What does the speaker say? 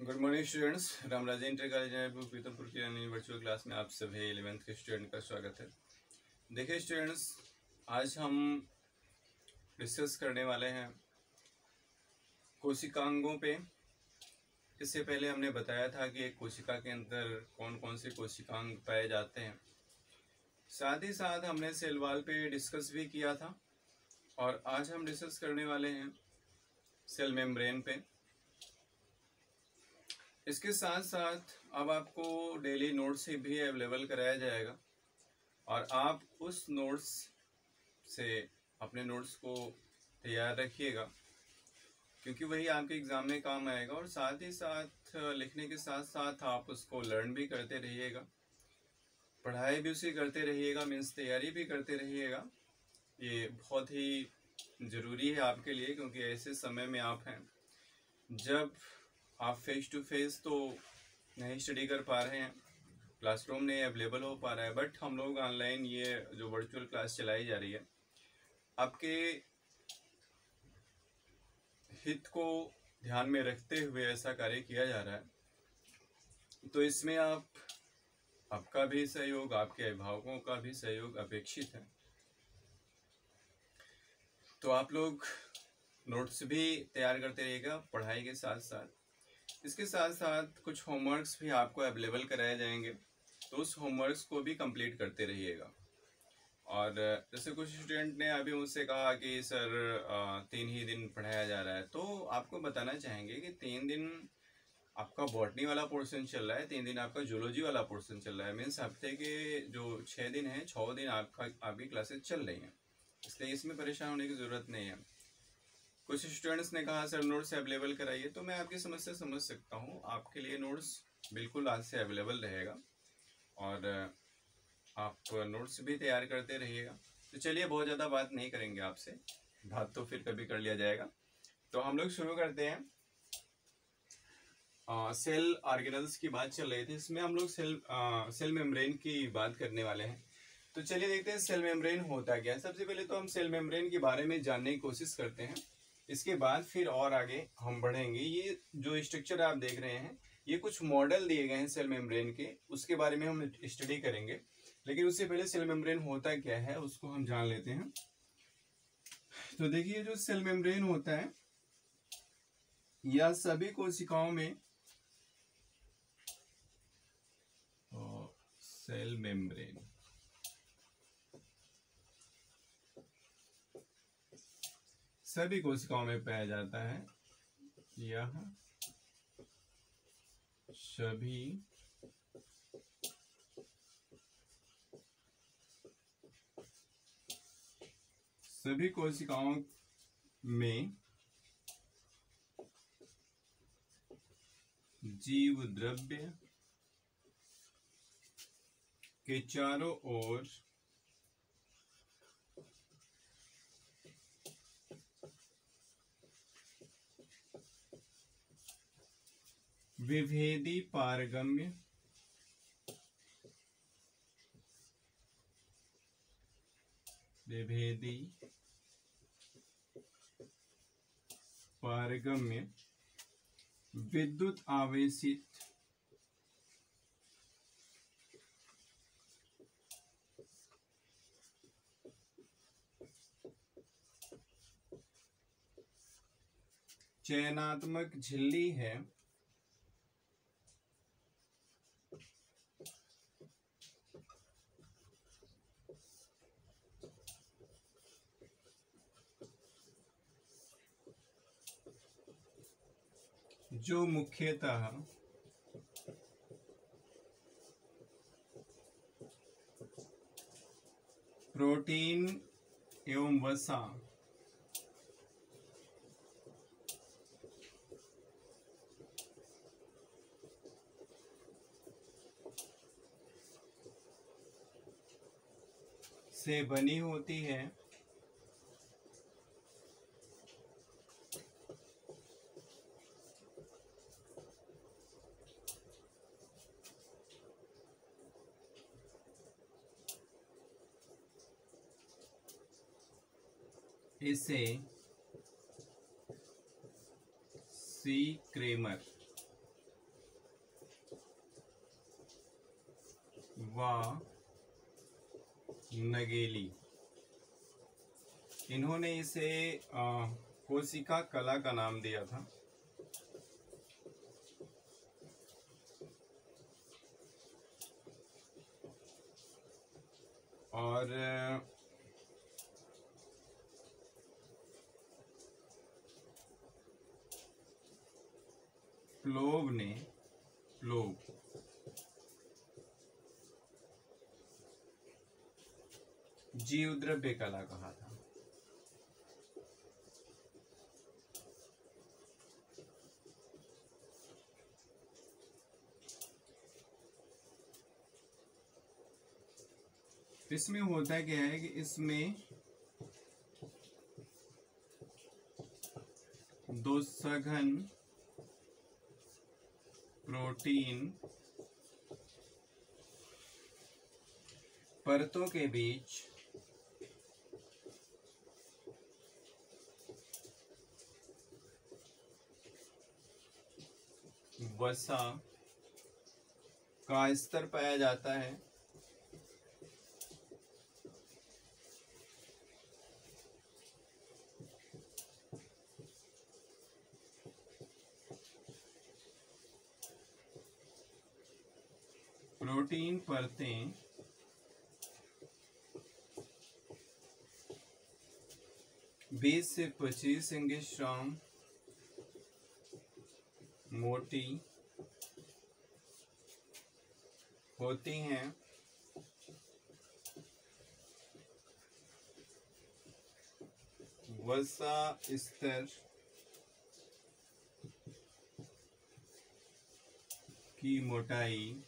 Good morning students Ramraj inter college Pitampur की virtual class में आप सभी इलेवेंथ के स्टूडेंट का स्वागत है। देखिए स्टूडेंट्स आज हम डिस्कस करने वाले हैं कोशिकांगों पे। इससे पहले हमने बताया था कि एक कोशिका के अंदर कौन कौन से कोशिकांग पाए जाते हैं। साथ ही साथ हमने सेल वाल पे डिस्कस भी किया था और आज हम डिस्कस करने वाले हैं सेल मेम्ब्रेन पे। इसके साथ साथ अब आपको डेली नोट्स भी अवेलेबल कराया जाएगा और आप उस नोट्स से अपने नोट्स को तैयार रखिएगा, क्योंकि वही आपके एग्ज़ाम में काम आएगा और साथ ही साथ लिखने के साथ साथ आप उसको लर्न भी करते रहिएगा, पढ़ाई भी उसी करते रहिएगा मीन्स तैयारी भी करते रहिएगा। ये बहुत ही ज़रूरी है आपके लिए, क्योंकि ऐसे समय में आप हैं, जब आप फेस टू फेस तो नहीं स्टडी कर पा रहे हैं। क्लासरूम नहीं अवेलेबल हो पा रहा है बट हम लोग ऑनलाइन ये जो वर्चुअल क्लास चलाई जा रही है, आपके हित को ध्यान में रखते हुए ऐसा कार्य किया जा रहा है। तो इसमें आप, आपका भी सहयोग, आपके अभिभावकों का भी सहयोग अपेक्षित है। तो आप लोग नोट्स भी तैयार करते रहिएगा, पढ़ाई के साथ साथ। इसके साथ साथ कुछ होमवर्क्स भी आपको अवेलेबल कराए जाएँगे तो उस होमवर्क्स को भी कंप्लीट करते रहिएगा। और, जैसे कुछ स्टूडेंट ने अभी मुझसे कहा कि, सर तीन ही दिन पढ़ाया जा रहा है। तो आपको बताना चाहेंगे कि तीन दिन आपका बॉटनी वाला पोर्शन चल रहा है, तीन दिन आपका जूलॉजी वाला पोर्शन चल रहा है। मीन्स हफ़्ते के जो छः दिन हैं छः दिन आपका, आपकी क्लासेस चल रही हैं। इसलिए इसमें परेशान होने की ज़रूरत नहीं है। कुछ स्टूडेंट्स ने कहा सर नोट्स अवेलेबल कराइए। तो मैं आपकी समस्या समझ सकता हूँ। आपके लिए नोट्स बिल्कुल आज से अवेलेबल रहेगा और आप नोट्स भी तैयार करते रहिएगा। तो चलिए बहुत ज़्यादा बात नहीं करेंगे आपसे। बात तो फिर कभी कर लिया जाएगा। तो हम लोग शुरू करते हैं। आ, सेल ऑर्गेनल्स की बात चल रही थी। इसमें हम लोग सेल आ, सेल मेम्ब्रेन की बात करने वाले हैं। तो चलिए देखते हैं सेल मेम्ब्रेन होता क्या है? सबसे पहले तो हम सेल मेम्ब्रेन के बारे में जानने की कोशिश करते हैं। इसके बाद फिर और आगे हम बढ़ेंगे। ये जो स्ट्रक्चर आप देख रहे हैं, ये कुछ मॉडल दिए गए हैं सेल मेम्ब्रेन के, उसके बारे में हम स्टडी करेंगे। लेकिन उससे पहले सेल मेम्ब्रेन होता क्या है, उसको हम जान लेते हैं। तो देखिए जो सेल मेम्ब्रेन होता है यह सभी कोशिकाओं में सेल मेम्ब्रेन सभी कोशिकाओं में पाया जाता है। यह सभी सभी कोशिकाओं में जीव द्रव्य के चारों ओर विभेदी पारगम्य। विभेदी पारगम्य। विद्युत आवेशित। चयनात्मक झिल्ली है। जो मुख्यतः प्रोटीन एवं वसा से बनी होती है। इसे सी क्रेमर व नगेली। इन्होंने इसे कोशिका कला का नाम दिया था। और प्लोव ने प्लोव जीव द्रव्य कला कहा था। इसमें होता क्या है कि इसमें दो सघन प्रोटीन परतों के बीच वसा का स्तर पाया जाता है। प्रोटीन परतें बीस से पच्चीस एंगस्ट्रॉम मोटी होती हैं। वसा स्तर की मोटाई